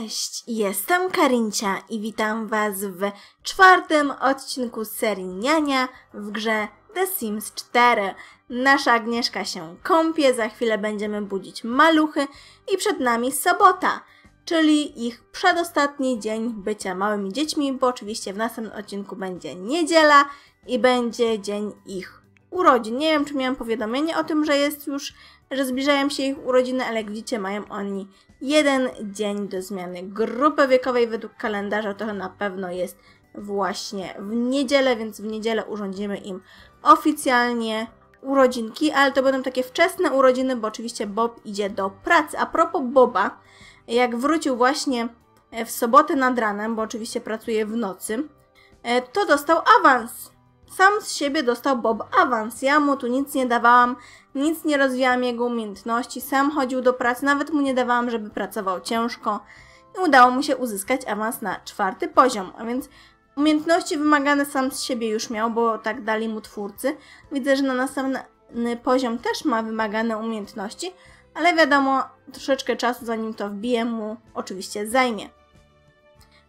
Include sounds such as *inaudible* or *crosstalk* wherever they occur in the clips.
Cześć, jestem Karincia i witam Was w czwartym odcinku serii Niania w grze The Sims 4. Nasza Agnieszka się kąpie, za chwilę będziemy budzić maluchy i przed nami sobota, czyli ich przedostatni dzień bycia małymi dziećmi, bo oczywiście w następnym odcinku będzie niedziela i będzie dzień ich urodzin. Nie wiem, czy miałam powiadomienie o tym, że jest już, że zbliżają się ich urodziny, ale jak widzicie mają oni jeden dzień do zmiany grupy wiekowej według kalendarza, to na pewno jest właśnie w niedzielę, więc w niedzielę urządzimy im oficjalnie urodzinki, ale to będą takie wczesne urodziny, bo oczywiście Bob idzie do pracy. A propos Boba, jak wrócił właśnie w sobotę nad ranem, bo oczywiście pracuje w nocy, to dostał awans. Sam z siebie dostał Bob awans. Ja mu tu nic nie dawałam, nic nie rozwijałam jego umiejętności. Sam chodził do pracy, nawet mu nie dawałam, żeby pracował ciężko. I udało mu się uzyskać awans na czwarty poziom, a więc umiejętności wymagane sam z siebie już miał, bo tak dali mu twórcy. Widzę, że na następny poziom też ma wymagane umiejętności, ale wiadomo, troszeczkę czasu zanim to wbije mu oczywiście zajmie.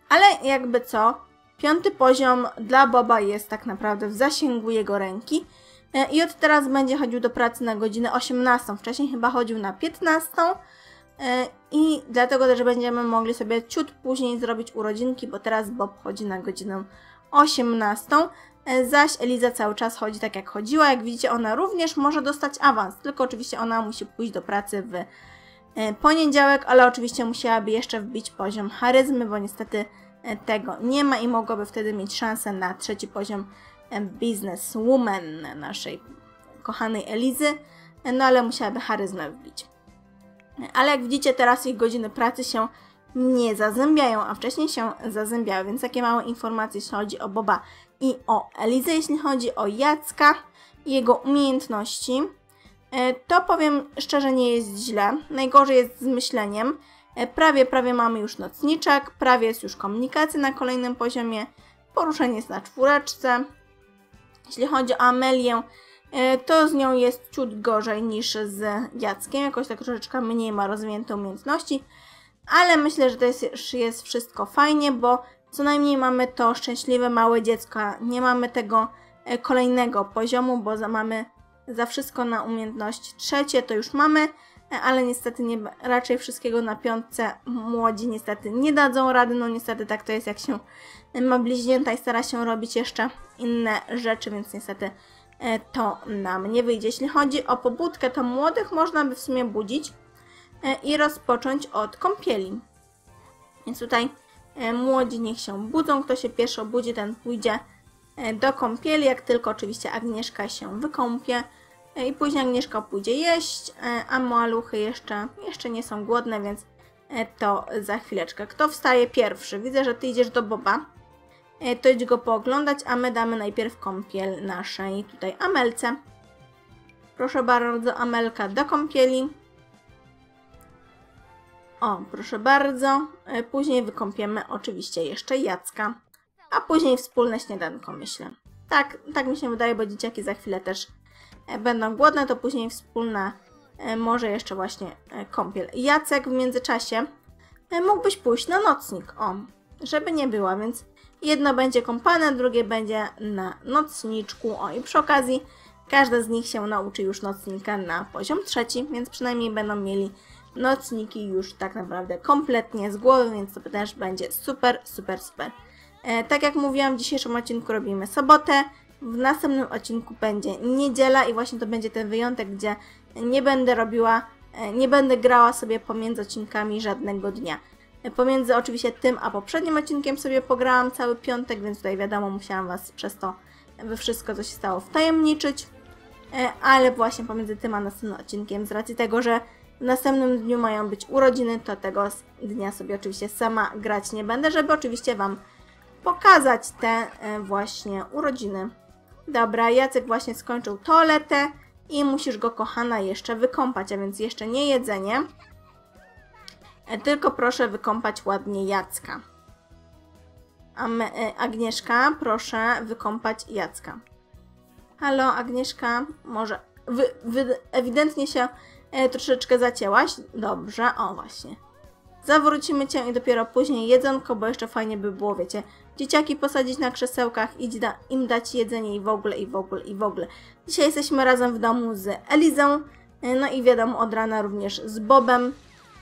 Ale jakby co, Piąty poziom dla Boba jest tak naprawdę w zasięgu jego ręki e, i od teraz będzie chodził do pracy na godzinę 18. Wcześniej chyba chodził na 15 e, i dlatego też będziemy mogli sobie ciut później zrobić urodzinki, bo teraz Bob chodzi na godzinę 18, e, zaś Eliza cały czas chodzi tak jak chodziła. Jak widzicie, ona również może dostać awans, tylko oczywiście ona musi pójść do pracy w poniedziałek, ale oczywiście musiałaby jeszcze wbić poziom charyzmy, bo niestety tego nie ma i mogłoby wtedy mieć szansę na trzeci poziom businesswoman naszej kochanej Elizy, no ale musiałaby charyzmę wbić. Ale jak widzicie, teraz ich godziny pracy się nie zazębiają, a wcześniej się zazębiały, więc takie małe informacje, jeśli chodzi o Boba i o Elizę. Jeśli chodzi o Jacka i jego umiejętności, e, to powiem szczerze, nie jest źle. Najgorzej jest z myśleniem. E, prawie, prawie mamy już nocniczek, prawie jest już komunikacja na kolejnym poziomie, poruszenie jest na czwóreczce. Jeśli chodzi o Amelię, e, to z nią jest ciut gorzej niż z Jackiem, jakoś tak troszeczkę mniej ma rozwinięte umiejętności, ale myślę, że to jest, jest wszystko fajnie, bo co najmniej mamy to szczęśliwe małe dziecko, nie mamy tego e, kolejnego poziomu, bo za, mamy za wszystko na umiejętność trzecie, to już mamy, ale niestety nie, raczej wszystkiego na piątce młodzi niestety nie dadzą rady, no niestety tak to jest jak się ma bliźnięta i stara się robić jeszcze inne rzeczy, więc niestety e, to nam nie wyjdzie. Jeśli chodzi o pobudkę, to młodych można by w sumie budzić e, i rozpocząć od kąpieli. Więc tutaj e, młodzi niech się budzą, kto się pierwszy obudzi, ten pójdzie do kąpieli, jak tylko oczywiście Agnieszka się wykąpie, i później Agnieszka pójdzie jeść, e, a maluchy jeszcze, jeszcze nie są głodne, więc e, to za chwileczkę. Kto wstaje pierwszy? Widzę, że Ty idziesz do Boba. E, to idź go pooglądać, a my damy najpierw kąpiel naszej tutaj Amelce. Proszę bardzo, Amelka do kąpieli. O, proszę bardzo. Później wykąpiemy oczywiście jeszcze Jacka. A później wspólne śniadanko, myślę. Tak, tak mi się wydaje, bo dzieciaki za chwilę też E, będą głodne, to później wspólna, e, może jeszcze właśnie e, kąpiel. Jacek w międzyczasie mógłbyś pójść na nocnik, o, żeby nie była, więc jedno będzie kąpane, drugie będzie na nocniczku, o i przy okazji każda z nich się nauczy już nocnika na poziom trzeci, więc przynajmniej będą mieli nocniki już tak naprawdę kompletnie z głowy, więc to też będzie super, super, super. E, tak jak mówiłam, w dzisiejszym odcinku robimy sobotę, w następnym odcinku będzie niedziela i właśnie to będzie ten wyjątek, gdzie nie będę robiła, e, nie będę grała sobie pomiędzy odcinkami żadnego dnia. E, pomiędzy oczywiście tym a poprzednim odcinkiem sobie pograłam cały piątek, więc tutaj wiadomo, musiałam Was przez to we wszystko, co się stało, wtajemniczyć. E, ale właśnie pomiędzy tym a następnym odcinkiem, z racji tego, że w następnym dniu mają być urodziny, to tego dnia sobie oczywiście sama grać nie będę, żeby oczywiście Wam pokazać te właśnie urodziny. Dobra, Jacek właśnie skończył toaletę i musisz go, kochana, jeszcze wykąpać, a więc jeszcze nie jedzenie, e, tylko proszę wykąpać ładnie Jacka. A my, e, Agnieszka, proszę wykąpać Jacka. Halo, Agnieszka, może wy, wy ewidentnie się e, troszeczkę zacięłaś? Dobrze, o właśnie. zawrócimy cię i dopiero później jedzonko, bo jeszcze fajnie by było, wiecie, dzieciaki posadzić na krzesełkach, iść da, im dać jedzenie i w ogóle, i w ogóle, i w ogóle. Dzisiaj jesteśmy razem w domu z Elizą, e, no i wiadomo od rana również z Bobem,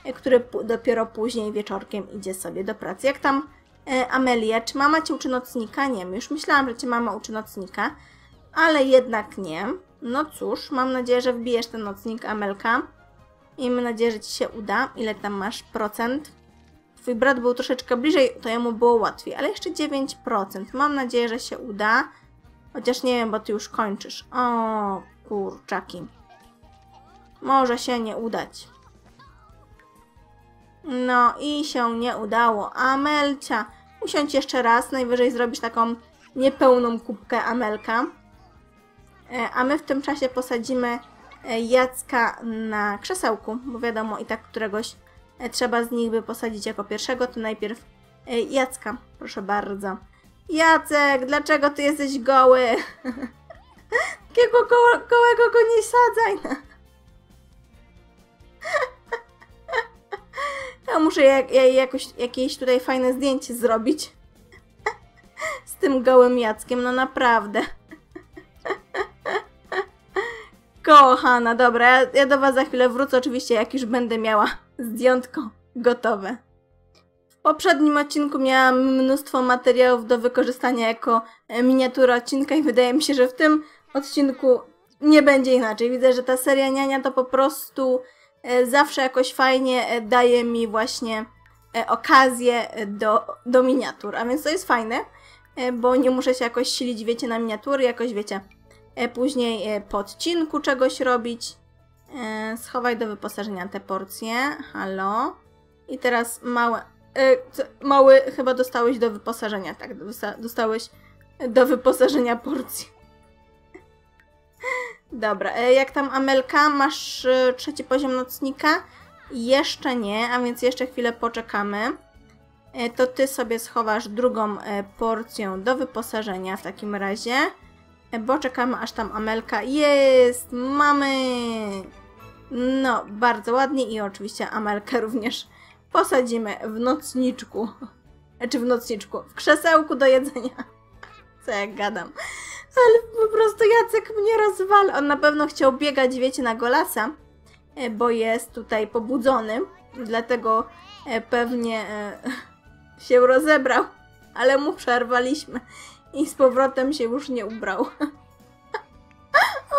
e, który dopiero później wieczorkiem idzie sobie do pracy. Jak tam e, Amelia, czy mama cię uczy nocnika? Nie, już myślałam, że cię mama uczy nocnika, ale jednak nie. No cóż, mam nadzieję, że wbijesz ten nocnik, Amelka. Mam nadzieję, że Ci się uda. Ile tam masz procent? Twój brat był troszeczkę bliżej, to jemu było łatwiej, ale jeszcze 9%. Mam nadzieję, że się uda. Chociaż nie wiem, bo Ty już kończysz. O, kurczaki. Może się nie udać. No i się nie udało. Amelcia, usiądź jeszcze raz. Najwyżej zrobisz taką niepełną kubkę Amelka. E, a my w tym czasie posadzimy e, Jacka na krzesełku, bo wiadomo i tak któregoś trzeba z nich by posadzić jako pierwszego, to najpierw Jacka, proszę bardzo. Jacek, dlaczego ty jesteś goły? *laughs* Takiego go gołego go nie sadzaj. *laughs* Ja muszę jak, ja jakoś, jakieś tutaj fajne zdjęcie zrobić. *laughs* Z tym gołym Jackiem, no naprawdę. Kochana, dobra, ja, ja do Was za chwilę wrócę, oczywiście, jak już będę miała zdjątko gotowe. W poprzednim odcinku miałam mnóstwo materiałów do wykorzystania jako e, miniatura odcinka i wydaje mi się, że w tym odcinku nie będzie inaczej. Widzę, że ta seria Niania to po prostu e, zawsze jakoś fajnie e, daje mi właśnie okazję do, do miniatur, a więc to jest fajne, bo nie muszę się jakoś silić, wiecie, na miniatury, jakoś, wiecie, później po odcinku czegoś robić. E, schowaj do wyposażenia te porcje. Halo. I teraz małe... Mały chyba dostałeś do wyposażenia, tak, dostałeś do wyposażenia porcji. *laughs* Dobra, jak tam Amelka? Masz trzeci poziom nocnika? Jeszcze nie, a więc jeszcze chwilę poczekamy. To ty sobie schowasz drugą porcję do wyposażenia w takim razie. Bo czekamy aż tam Amelka jest! Mamy! No, bardzo ładnie i oczywiście Amelkę również posadzimy w nocniczku. Znaczy w nocniczku, w krzesełku do jedzenia. *laughs* Co jak gadam. Ale po prostu Jacek mnie rozwala. On na pewno chciał biegać, wiecie, na golasa, e, bo jest tutaj pobudzony. Dlatego e, pewnie e, *laughs* się rozebrał, ale mu przerwaliśmy i z powrotem się już nie ubrał. *laughs*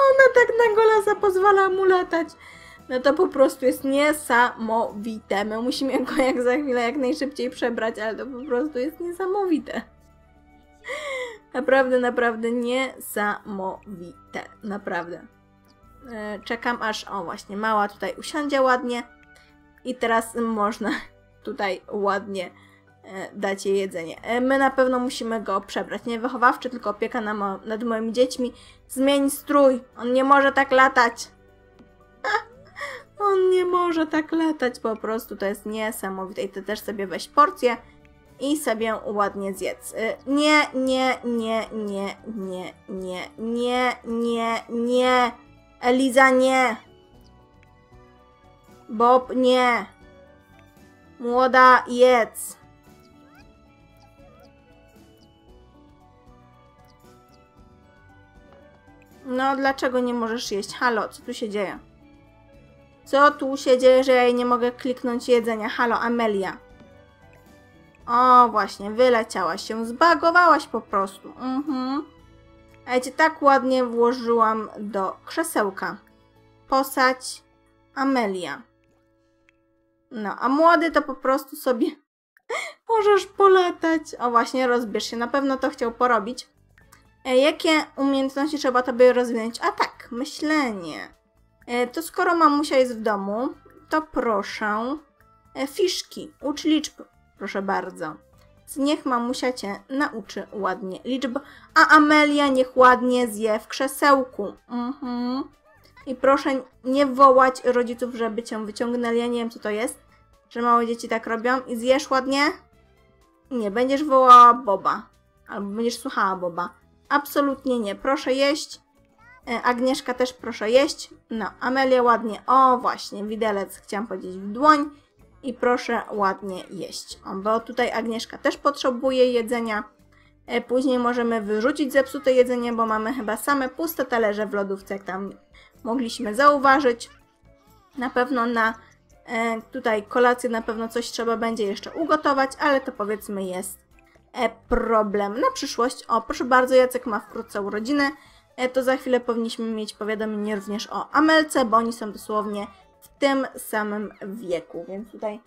Ona tak na golasa pozwala mu latać. No to po prostu jest niesamowite. My musimy go jak za chwilę jak najszybciej przebrać, ale to po prostu jest niesamowite. Naprawdę, naprawdę niesamowite. Naprawdę. E, czekam aż, o właśnie, mała tutaj usiądzie ładnie. I teraz można tutaj ładnie dać jej jedzenie. E, my na pewno musimy go przebrać. Nie wychowawczy, tylko opieka na mo nad moimi dziećmi. Zmień strój. On nie może tak latać. *laughs* On nie może tak latać po prostu. To jest niesamowite. I ty też sobie weź porcję i sobie ładnie zjedz. E, nie, nie, nie, nie, nie, nie, nie, nie, nie. Eliza, nie. Bob, nie. Młoda, jedz. No, dlaczego nie możesz jeść? Halo, co tu się dzieje? Co tu się dzieje, że ja jej nie mogę kliknąć jedzenia? Halo, Amelia. O, właśnie, wyleciałaś się, zbagowałaś po prostu. Mhm. A ja cię tak ładnie włożyłam do krzesełka. Posać Amelia. No, a młody to po prostu sobie *laughs* możesz polatać. O, właśnie, rozbierz się. Na pewno to chciał porobić. E, jakie umiejętności trzeba tobie rozwinąć? A tak, myślenie. E, to skoro mamusia jest w domu, to proszę e, fiszki, ucz liczb, proszę bardzo. Niech mamusia cię nauczy ładnie liczb, a Amelia niech ładnie zje w krzesełku. Mhm. I proszę nie wołać rodziców, żeby cię wyciągnęli. Ja nie wiem, co to jest, że małe dzieci tak robią. I zjesz ładnie? Nie, będziesz wołała Boba. Albo będziesz słuchała Boba. Absolutnie nie. Proszę jeść. E, Agnieszka też proszę jeść. No, Amelia ładnie. O, właśnie, widelec chciałam powiedzieć w dłoń. i proszę ładnie jeść. O, bo tutaj Agnieszka też potrzebuje jedzenia. E, Później możemy wyrzucić zepsute jedzenie, bo mamy chyba same puste talerze w lodówce, jak tam mogliśmy zauważyć. Na pewno na e, tutaj kolację na pewno coś trzeba będzie jeszcze ugotować, ale to powiedzmy jest problem na przyszłość. O, proszę bardzo, Jacek ma wkrótce urodziny. E, to za chwilę powinniśmy mieć powiadomienie również o Amelce, bo oni są dosłownie w tym samym wieku, więc tutaj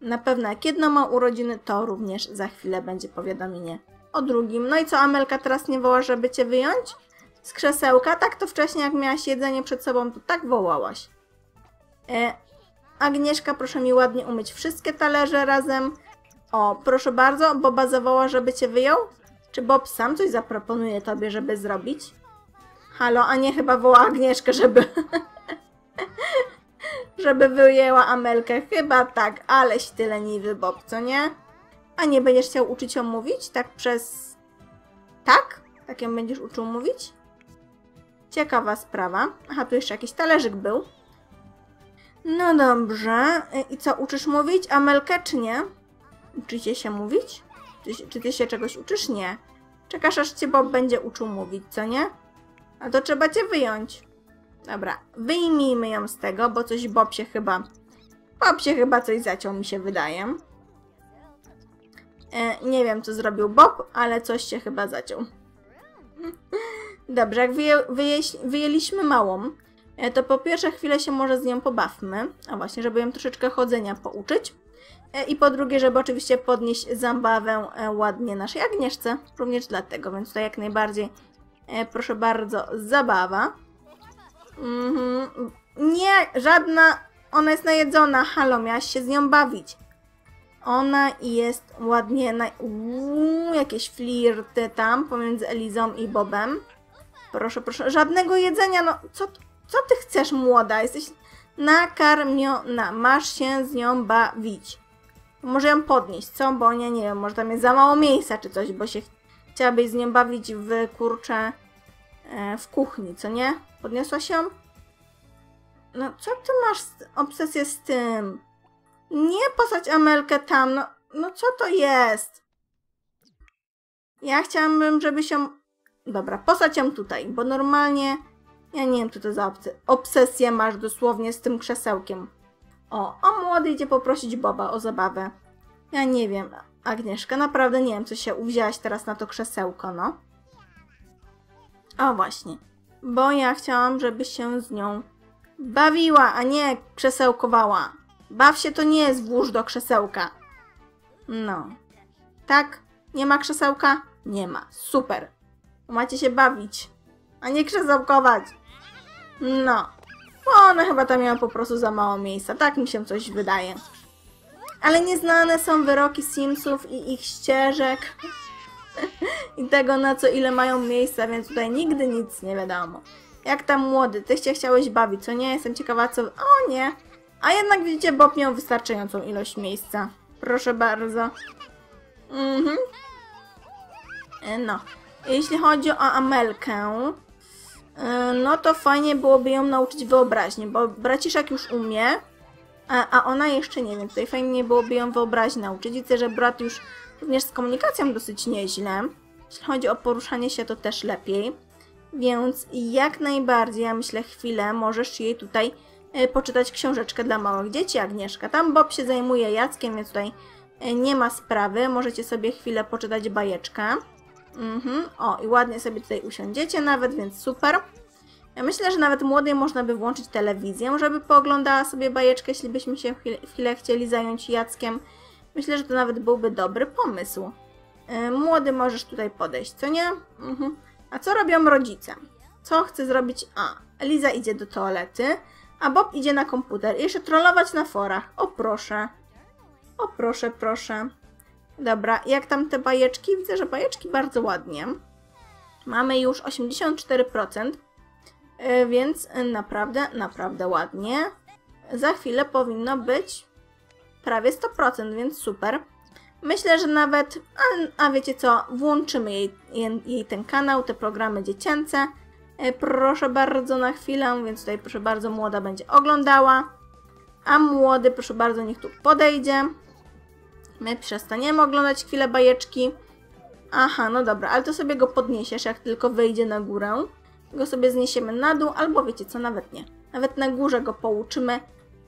na pewno jak jedno ma urodziny, to również za chwilę będzie powiadomienie o drugim. No i co, Amelka teraz nie woła, żeby cię wyjąć z krzesełka? Tak to wcześniej, jak miałaś jedzenie przed sobą, to tak wołałaś. E, Agnieszka, proszę mi ładnie umyć wszystkie talerze razem. O, proszę bardzo, Boba zawoła, żeby cię wyjął? Czy Bob sam coś zaproponuje tobie, żeby zrobić? Halo, a nie chyba woła Agnieszkę, żeby... *laughs* żeby wyjęła Amelkę. Chyba tak, aleś ty leniwy Bob, co nie? A nie będziesz chciał uczyć ją mówić? Tak przez... Tak? Tak ją będziesz uczył mówić? Ciekawa sprawa. Aha, tu jeszcze jakiś talerzyk był. No dobrze. I co, uczysz mówić Amelkę, czy nie? Uczycie się mówić? Czy, czy ty się czegoś uczysz? Nie. Czekasz, aż cię Bob będzie uczył mówić, co nie? A to trzeba cię wyjąć. Dobra, wyjmijmy ją z tego, bo coś Bob się chyba... Bob się chyba coś zaciął, mi się wydaje. E, nie wiem, co zrobił Bob, ale coś się chyba zaciął. *laughs* Dobrze, jak wyje, wyjeś, wyjęliśmy małą, e, to po pierwsze chwilę się może z nią pobawmy, a właśnie, żeby ją troszeczkę chodzenia pouczyć. E, I po drugie, żeby oczywiście podnieść zabawę e, ładnie naszej Agnieszce, również dlatego, więc to jak najbardziej, e, proszę bardzo, zabawa. Mhm. Nie, żadna, ona jest najedzona, halo, miałaś się z nią bawić. Ona jest ładnie na... Uuu, jakieś flirty tam pomiędzy Elizą i Bobem. Proszę, proszę, żadnego jedzenia, no co, co ty chcesz, młoda? Jesteś nakarmiona, masz się z nią bawić. Może ją podnieść, co? Bo ja nie wiem, może tam jest za mało miejsca czy coś, bo się ch- chciałabyś z nią bawić w kurcze e, w kuchni, co nie? Podniosła się? No, co ty masz obsesję z tym? Nie posadź Amelkę tam, no, no co to jest? Ja chciałabym, żeby się... Dobra, posadź ją tutaj, bo normalnie... Ja nie wiem, co to za obse- obsesję masz dosłownie z tym krzesełkiem. O, a młody idzie poprosić Boba o zabawę. Ja nie wiem, Agnieszka, naprawdę nie wiem, co się uwzięłaś teraz na to krzesełko, no. O, właśnie. Bo ja chciałam, żebyś się z nią bawiła, a nie krzesełkowała. Baw się to nie jest włóż do krzesełka. No. Tak? Nie ma krzesełka? Nie ma. Super. Macie się bawić, a nie krzesełkować. No. Bo one chyba tam miały po prostu za mało miejsca. Tak mi się coś wydaje. Ale nieznane są wyroki Simsów i ich ścieżek. *laughs* I tego, na co ile mają miejsca, więc tutaj nigdy nic nie wiadomo. Jak tam młody, ty się chciałeś bawić, co nie? Jestem ciekawa, co... O nie! A jednak widzicie, Bob miał wystarczającą ilość miejsca. Proszę bardzo. Mhm. E, No. Jeśli chodzi o Amelkę, no to fajnie byłoby ją nauczyć wyobraźni, bo braciszek już umie, a, a ona jeszcze nie wiem. Tutaj fajnie byłoby ją wyobraźni nauczyć. Widzę, że brat już również z komunikacją dosyć nieźle. Jeśli chodzi o poruszanie się, to też lepiej. Więc jak najbardziej, ja myślę, chwilę możesz jej tutaj e, poczytać książeczkę dla małych dzieci, Agnieszka. Tam Bob się zajmuje Jackiem, więc tutaj e, nie ma sprawy. Możecie sobie chwilę poczytać bajeczkę. Mhm. O, i ładnie sobie tutaj usiądziecie nawet, więc super. Ja myślę, że nawet młodej można by włączyć telewizję, żeby pooglądała sobie bajeczkę, jeśli byśmy się chwilę, chwilę chcieli zająć Jackiem. Myślę, że to nawet byłby dobry pomysł. E, Młody możesz tutaj podejść, co nie? Mhm. A co robią rodzice? Co chce zrobić? A, Eliza idzie do toalety, a Bob idzie na komputer i jeszcze trollować na forach. O proszę. O proszę, proszę. Dobra, jak tam te bajeczki? Widzę, że bajeczki bardzo ładnie. Mamy już 84%, e, więc naprawdę, naprawdę ładnie. Za chwilę powinno być prawie 100%, więc super. Myślę, że nawet, a, a wiecie co, włączymy jej, jej, jej ten kanał, te programy dziecięce. E, Proszę bardzo na chwilę, więc tutaj proszę bardzo, młoda będzie oglądała. A młody, proszę bardzo, niech tu podejdzie. My przestaniemy oglądać chwilę bajeczki. Aha, no dobra, ale to sobie go podniesiesz, jak tylko wyjdzie na górę. Go sobie zniesiemy na dół, albo wiecie co, nawet nie. Nawet na górze go pouczymy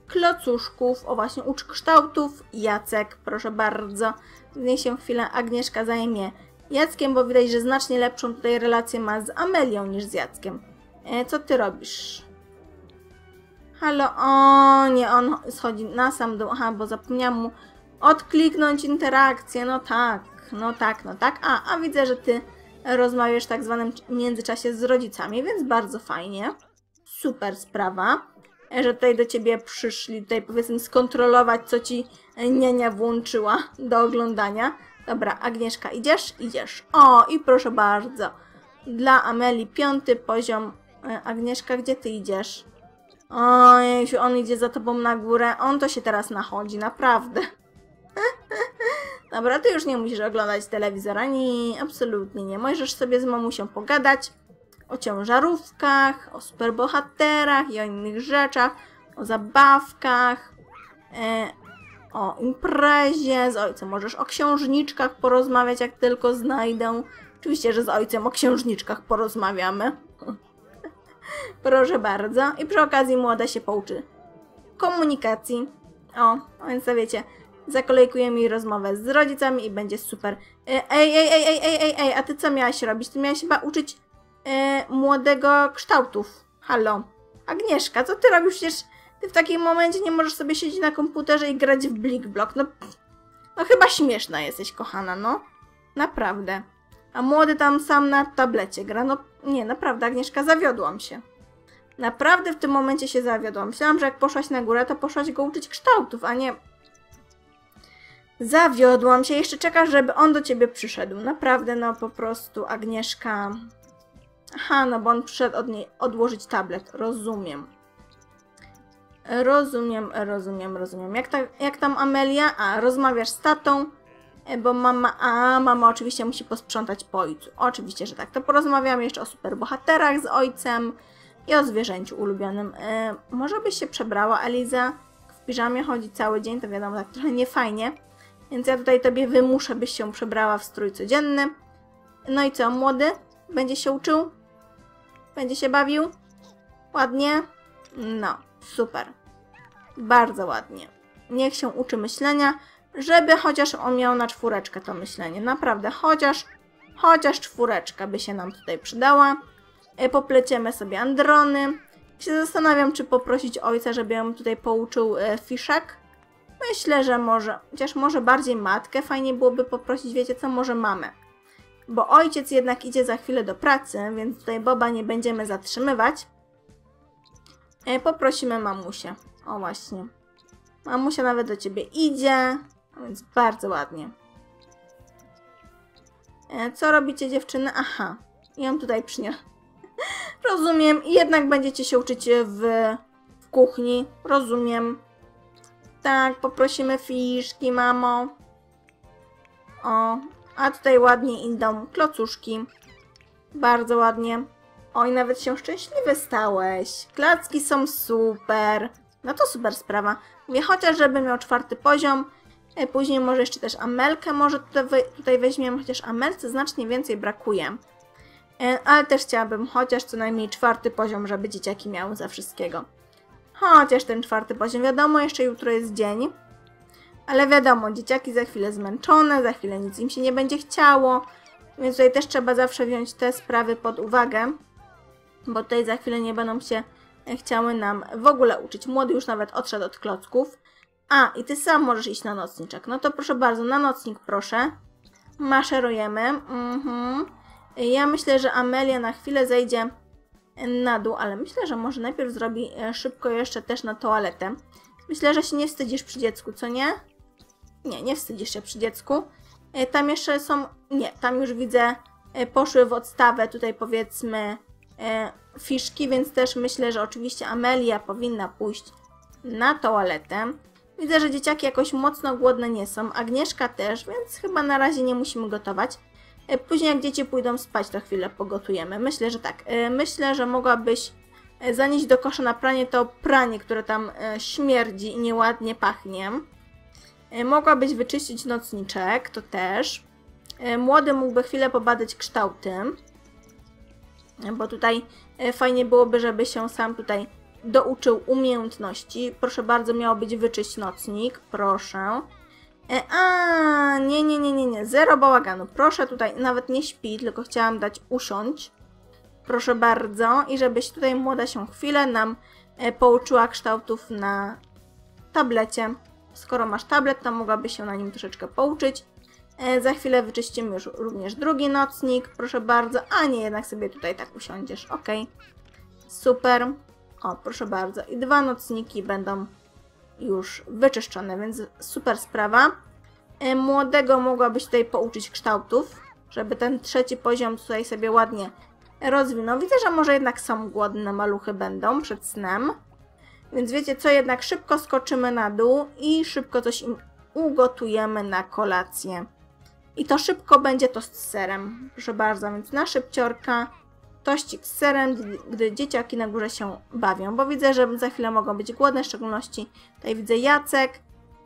klocuszków, o właśnie, ucz kształtów. Jacek, proszę bardzo. Zniesiemy chwilę, Agnieszka zajmie Jackiem, bo widać, że znacznie lepszą tutaj relację ma z Amelią niż z Jackiem. E, co ty robisz? Halo, o nie, on schodzi na sam dół, aha, bo zapomniałam mu odkliknąć interakcję, no tak, no tak, no tak. A, a widzę, że ty rozmawiasz w tak zwanym międzyczasie z rodzicami, więc bardzo fajnie. Super sprawa, że tutaj do ciebie przyszli, tutaj powiedzmy skontrolować, co ci niania włączyła do oglądania. Dobra, Agnieszka, idziesz? Idziesz. O, i proszę bardzo. Dla Ameli piąty poziom. E, Agnieszka, gdzie ty idziesz? Ojej, on idzie za tobą na górę. On to się teraz nachodzi, naprawdę. Dobra, ty już nie musisz oglądać telewizora. Nie, absolutnie nie. Możesz sobie z mamusią pogadać o ciężarówkach, o superbohaterach i o innych rzeczach, o zabawkach, e, o imprezie z ojcem. Możesz o księżniczkach porozmawiać, jak tylko znajdę. Oczywiście, że z ojcem o księżniczkach porozmawiamy. *laughs* Proszę bardzo. I przy okazji młoda się pouczy komunikacji. O, więc wiecie, zakolejkujemy jej rozmowę z rodzicami i będzie super. Ej, ej, ej, ej, ej, ej, ej, a ty co miałaś robić? Ty miałaś chyba uczyć e, młodego kształtów. Halo. Agnieszka, co ty robisz? Przecież ty w takim momencie nie możesz sobie siedzieć na komputerze i grać w Blik Block. No, no chyba śmieszna jesteś, kochana, no. Naprawdę. A młody tam sam na tablecie gra. No nie, naprawdę, Agnieszka, zawiodłam się. Naprawdę w tym momencie się zawiodłam. Myślałam, że jak poszłaś na górę, to poszłaś go uczyć kształtów, a nie... Zawiodłam się. Jeszcze czekasz, żeby on do ciebie przyszedł. Naprawdę, no po prostu, Agnieszka... Aha, no bo on przyszedł od niej odłożyć tablet. Rozumiem. Rozumiem, rozumiem, rozumiem. Jak, ta, jak tam Amelia? A, rozmawiasz z tatą, e, bo mama... A, mama oczywiście musi posprzątać po ojcu. Oczywiście, że tak. To porozmawiamy jeszcze o superbohaterach z ojcem i o zwierzęciu ulubionym. E, może byś się przebrała, Eliza? W piżamie chodzi cały dzień, to wiadomo, tak trochę niefajnie. Więc ja tutaj tobie wymuszę, byś się przebrała w strój codzienny. No i co, młody? Będzie się uczył? Będzie się bawił? Ładnie? No, super. Bardzo ładnie. Niech się uczy myślenia, żeby chociaż on miał na czwóreczkę to myślenie. Naprawdę, chociaż, chociaż czwóreczka by się nam tutaj przydała. E, popleciemy sobie androny. Się zastanawiam, czy poprosić ojca, żeby ją tutaj pouczył e, fiszek. Myślę, że może, chociaż może bardziej matkę fajnie byłoby poprosić, wiecie co, może mamę. Bo ojciec jednak idzie za chwilę do pracy, więc tutaj Boba nie będziemy zatrzymywać. E, poprosimy mamusię. O właśnie. Mamusia nawet do ciebie idzie, więc bardzo ładnie. Co robicie dziewczyny? Aha, ją tutaj przyniosę. *laughs* Rozumiem. Jednak będziecie się uczyć w, w kuchni. Rozumiem. Tak, poprosimy fiszki, mamo. O, a tutaj ładnie idą klocuszki. Bardzo ładnie. Oj, nawet się szczęśliwy stałeś. Klacki są super. No to super sprawa. Mówię, chociaż żeby miał czwarty poziom. E, później może jeszcze też Amelkę może tutaj, tutaj weźmiemy, chociaż Amelce znacznie więcej brakuje. E, ale też chciałabym chociaż co najmniej czwarty poziom, żeby dzieciaki miały za wszystkiego. Chociaż ten czwarty poziom. Wiadomo, jeszcze jutro jest dzień. Ale wiadomo, dzieciaki za chwilę zmęczone, za chwilę nic im się nie będzie chciało. Więc tutaj też trzeba zawsze wziąć te sprawy pod uwagę. Bo tutaj za chwilę nie będą się chciały nam w ogóle uczyć. Młody już nawet odszedł od klocków. A, i ty sam możesz iść na nocniczek. No to proszę bardzo, na nocnik proszę. Maszerujemy. Mhm. Ja myślę, że Amelia na chwilę zejdzie na dół, ale myślę, że może najpierw zrobi e, szybko jeszcze też na toaletę. Myślę, że się nie wstydzisz przy dziecku, co nie? Nie, nie wstydzisz się przy dziecku. E, tam jeszcze są... Nie, tam już widzę e, poszły w odstawę tutaj powiedzmy fiszki, więc też myślę, że oczywiście Amelia powinna pójść na toaletę. Widzę, że dzieciaki jakoś mocno głodne nie są. Agnieszka też, więc chyba na razie nie musimy gotować. E, później jak dzieci pójdą spać, to chwilę pogotujemy. Myślę, że tak. E, myślę, że mogłabyś e, zanieść do kosza na pranie to pranie, które tam śmierdzi i nieładnie pachnie. Mogłabyś wyczyścić nocniczek, to też. Młody mógłby chwilę pobadać kształty, bo tutaj fajnie byłoby, żeby się sam tutaj douczył umiejętności. Proszę bardzo, miało być wyczyść nocnik, proszę. E, A, nie, nie, nie, nie, nie, zero bałaganu. Proszę tutaj, nawet nie śpi, tylko chciałam dać usiąść. Proszę bardzo. I żebyś tutaj młoda się chwilę nam e, pouczyła kształtów na tablecie. Skoro masz tablet, to mogłabyś się na nim troszeczkę pouczyć. E, za chwilę wyczyścimy już również drugi nocnik. Proszę bardzo. A nie, jednak sobie tutaj tak usiądziesz. Ok. Super. O, proszę bardzo. I dwa nocniki będą już wyczyszczone, więc super sprawa. E, Młodego mogłabyś tutaj pouczyć kształtów, żeby ten trzeci poziom tutaj sobie ładnie rozwinął. Widzę, że może jednak są głodne maluchy będą przed snem. Więc wiecie co, jednak szybko skoczymy na dół i szybko coś im ugotujemy na kolację. I to szybko będzie tost z serem. Proszę bardzo, więc na szybciorka tościk z serem, gdy- dzieciaki na górze się bawią. Bo widzę, że za chwilę mogą być głodne, w szczególności tutaj widzę Jacek,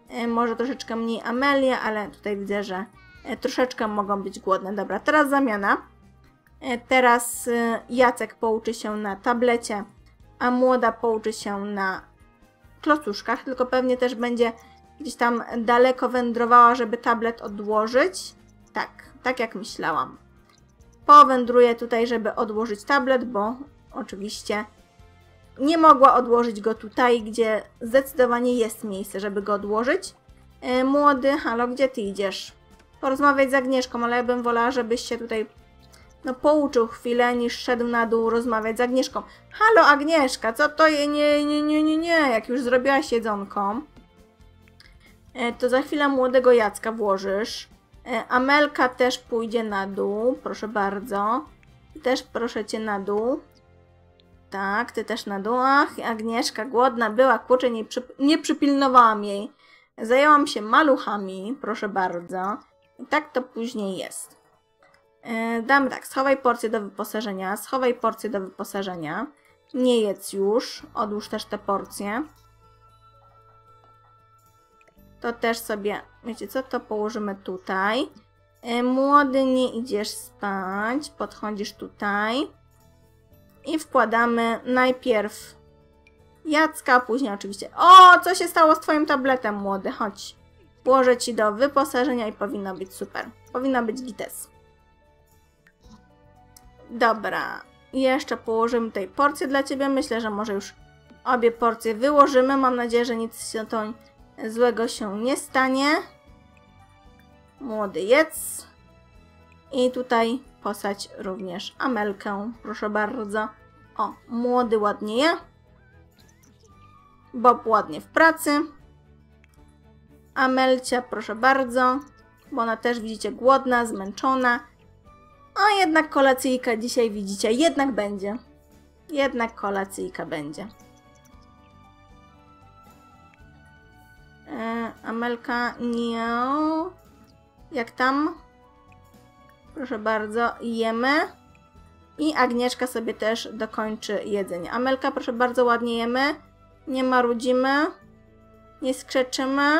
e, może troszeczkę mniej Amelia, ale tutaj widzę, że e, troszeczkę mogą być głodne. Dobra, teraz zamiana. E, Teraz Jacek pouczy się na tablecie, a młoda pouczy się na klocuszkach, tylko pewnie też będzie gdzieś tam daleko wędrowała, żeby tablet odłożyć. Tak, tak jak myślałam. Powędruję tutaj, żeby odłożyć tablet, bo oczywiście nie mogła odłożyć go tutaj, gdzie zdecydowanie jest miejsce, żeby go odłożyć. E, młody, halo, gdzie ty idziesz? Porozmawiać z Agnieszką, ale ja bym wolała, żebyś się tutaj no pouczył chwilę, niż szedł na dół rozmawiać z Agnieszką. Halo Agnieszka, co to je? Nie, nie, nie, nie, nie, jak już zrobiłaś jedzonko, e, to za chwilę młodego Jacka włożysz. E, Amelka też pójdzie na dół, proszę bardzo. Też proszę cię na dół. Tak, ty też na dół. Ach, Agnieszka głodna była, kurczę, nie, przy, nie przypilnowałam jej. Zajęłam się maluchami, proszę bardzo. I tak to później jest. E, Damy tak, schowaj porcję do wyposażenia, schowaj porcję do wyposażenia. Nie jedz już, odłóż też te porcje. To też sobie, wiecie co, to położymy tutaj. E, Młody, nie idziesz spać, podchodzisz tutaj. I wkładamy najpierw Jacka, później oczywiście... O, co się stało z twoim tabletem, młody? Chodź. Włożę ci do wyposażenia i powinno być super. Powinna być gites. Dobra. Jeszcze położymy tutaj porcję dla ciebie. Myślę, że może już obie porcje wyłożymy. Mam nadzieję, że nic się to złego się nie stanie. Młody jedz. I tutaj posadź również Amelkę. Proszę bardzo. O, młody ładnie je. Bob ładnie w pracy. Amelcia, proszę bardzo. Bo ona też widzicie głodna, zmęczona. A jednak kolacyjka dzisiaj widzicie, jednak będzie. Jednak kolacyjka będzie. E, Amelka, nie. Jak tam? Proszę bardzo, jemy. I Agnieszka sobie też dokończy jedzenie. Amelka, proszę bardzo, ładnie jemy. Nie marudzimy. Nie skrzeczymy.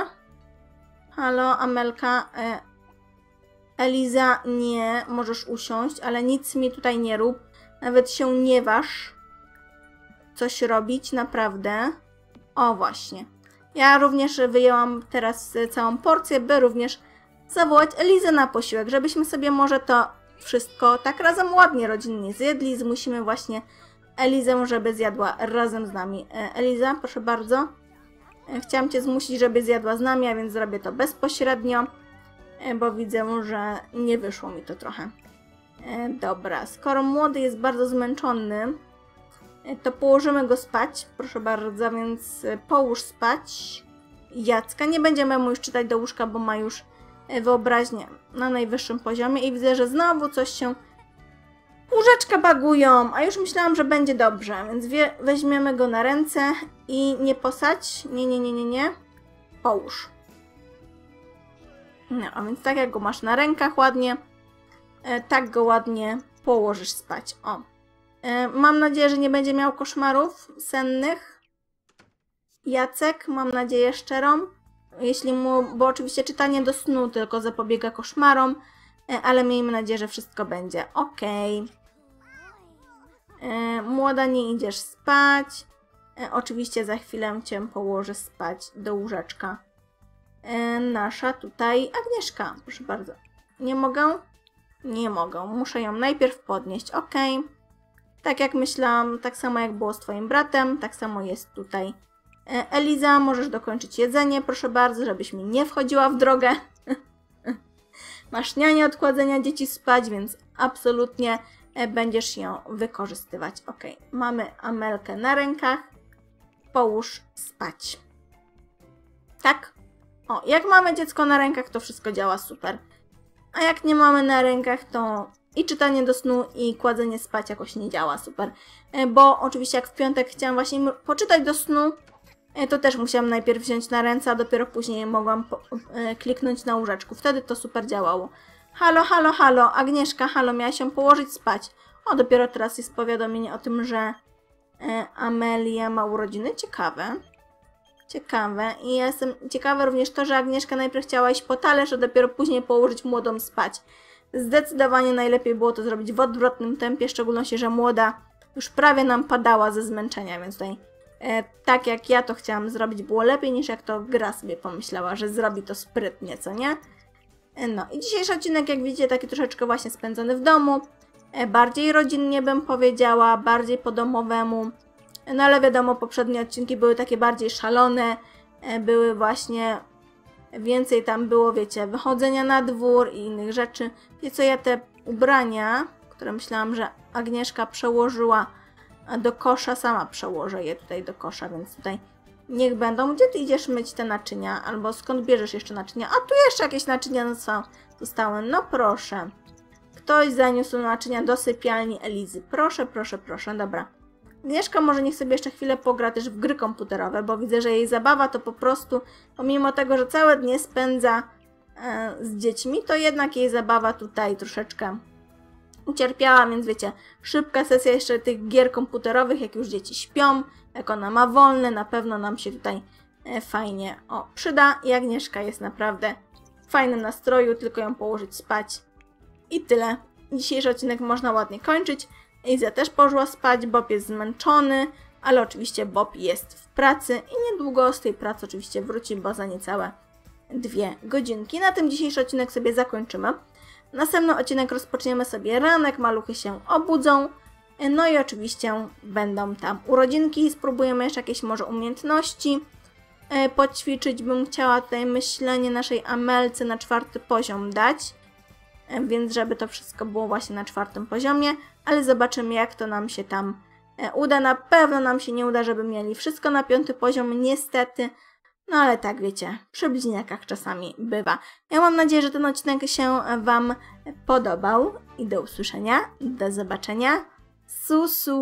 Halo, Amelka. E, Eliza, nie, możesz usiąść, ale nic mi tutaj nie rób. Nawet się nie waż coś robić, naprawdę. O, właśnie. Ja również wyjęłam teraz y, całą porcję, by również zawołać Elizę na posiłek, żebyśmy sobie może to wszystko tak razem ładnie, rodzinnie zjedli. Zmusimy właśnie Elizę, żeby zjadła razem z nami. E, Eliza, proszę bardzo. E, Chciałam Cię zmusić, żeby zjadła z nami, a więc zrobię to bezpośrednio, e, bo widzę, że nie wyszło mi to trochę. E, Dobra, skoro młody jest bardzo zmęczony, e, to położymy go spać, proszę bardzo, więc e, połóż spać Jacka. Nie będziemy mu już czytać do łóżka, bo ma już e, wyobraźnię na najwyższym poziomie i widzę, że znowu coś się łóżeczka bagują, a już myślałam, że będzie dobrze, więc wie, weźmiemy go na ręce i nie posać, nie, nie, nie, nie, nie, połóż. No, a więc tak jak go masz na rękach ładnie, e, tak go ładnie położysz spać. O. E, mam nadzieję, że nie będzie miał koszmarów sennych. Jacek, mam nadzieję szczerą. Jeśli mu, bo oczywiście czytanie do snu tylko zapobiega koszmarom, e, ale miejmy nadzieję, że wszystko będzie ok. E, młoda, nie idziesz spać. Oczywiście za chwilę cię położę spać do łóżeczka. Nasza tutaj Agnieszka, proszę bardzo. Nie mogę? Nie mogę. Muszę ją najpierw podnieść. Ok. Tak jak myślałam, tak samo jak było z Twoim bratem, tak samo jest tutaj. E, Eliza, możesz dokończyć jedzenie, proszę bardzo, żebyś mi nie wchodziła w drogę. *laughs* Masz nianie od kładzenia dzieci spać, więc absolutnie e, będziesz ją wykorzystywać. Ok, mamy Amelkę na rękach. Połóż spać. Tak? O, jak mamy dziecko na rękach, to wszystko działa super. A jak nie mamy na rękach, to i czytanie do snu, i kładzenie spać jakoś nie działa super. E, Bo oczywiście jak w piątek chciałam właśnie poczytać do snu, e, to też musiałam najpierw wziąć na ręce, a dopiero później mogłam e, kliknąć na łóżeczku. Wtedy to super działało. Halo, halo, halo, Agnieszka, halo, miałaś się położyć spać. O, dopiero teraz jest powiadomienie o tym, że Amelia ma urodziny. Ciekawe. Ciekawe. I ja jestem ciekawa również to, że Agnieszka najpierw chciała iść po talerz, a dopiero później położyć młodą spać. Zdecydowanie najlepiej było to zrobić w odwrotnym tempie, w szczególności, że młoda już prawie nam padała ze zmęczenia, więc tutaj e, tak jak ja to chciałam zrobić było lepiej niż jak to gra sobie pomyślała, że zrobi to sprytnie, co nie? E, no i dzisiejszy odcinek, jak widzicie, taki troszeczkę właśnie spędzony w domu. E, bardziej rodzinnie bym powiedziała, bardziej po domowemu. No ale wiadomo, poprzednie odcinki były takie bardziej szalone, e, były właśnie więcej tam było, wiecie, wychodzenia na dwór i innych rzeczy. Wie co, ja te ubrania, które myślałam, że Agnieszka przełożyła do kosza, sama przełożę je tutaj do kosza, więc tutaj niech będą. Gdzie ty idziesz myć te naczynia? Albo skąd bierzesz jeszcze naczynia? A tu jeszcze jakieś naczynia zostały. No proszę. Ktoś zaniósł naczynia do sypialni Elizy. Proszę, proszę, proszę. Dobra. Agnieszka może niech sobie jeszcze chwilę pogra też w gry komputerowe, bo widzę, że jej zabawa to po prostu, pomimo tego, że całe dnie spędza e, z dziećmi, to jednak jej zabawa tutaj troszeczkę ucierpiała, więc wiecie, szybka sesja jeszcze tych gier komputerowych, jak już dzieci śpią, jak ona ma wolne, na pewno nam się tutaj e, fajnie o, przyda i Agnieszka jest naprawdę w fajnym nastroju, tylko ją położyć spać i tyle. Dzisiejszy odcinek można ładnie kończyć. Izia też poszła spać, Bob jest zmęczony, ale oczywiście Bob jest w pracy i niedługo z tej pracy oczywiście wróci, bo za niecałe dwie godzinki. Na tym dzisiejszy odcinek sobie zakończymy. Następny odcinek rozpoczniemy sobie ranek, maluchy się obudzą. No i oczywiście będą tam urodzinki, spróbujemy jeszcze jakieś może umiejętności e, poćwiczyć. Bym chciała tutaj myślenie naszej Amelce na czwarty poziom dać, E, więc żeby to wszystko było właśnie na czwartym poziomie, ale zobaczymy jak to nam się tam e, uda. Na pewno nam się nie uda, żeby mieli wszystko na piąty poziom, niestety. No ale tak wiecie, przy bliźniakach czasami bywa. Ja mam nadzieję, że ten odcinek się Wam podobał i do usłyszenia, do zobaczenia. Susu!